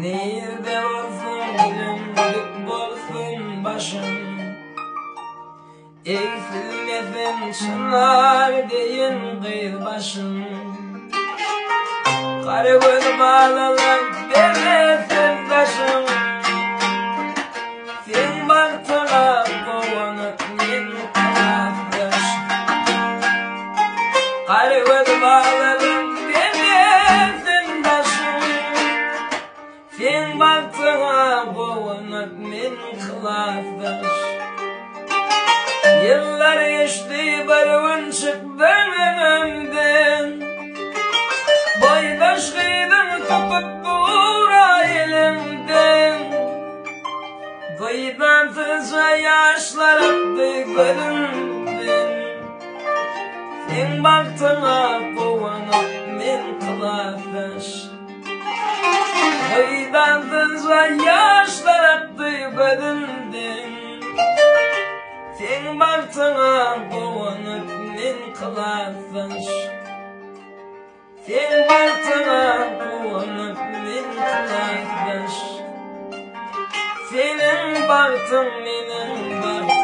Nehirde olsun gülüm Gülüp olsun başım Eksil nefim çınar deyin kıyıl başım Kara göz bağlanan beni sevdaşım Sen baktığına kovanıp yeni tarafdaşım Kara göz bağlanan kılafdaş Yıllar geçti barın çıktı önümden Boydaş kıydım tutup bura elimden Kıyıdan tızca yaşlar aktı gözümden Sen baktına kovanıp men kılafdaş Kıyıdan tızca yaşlar sen baktına kovanıp men kılafdaş Sen baktına kovanıp men kılafdaş Senin baktın menin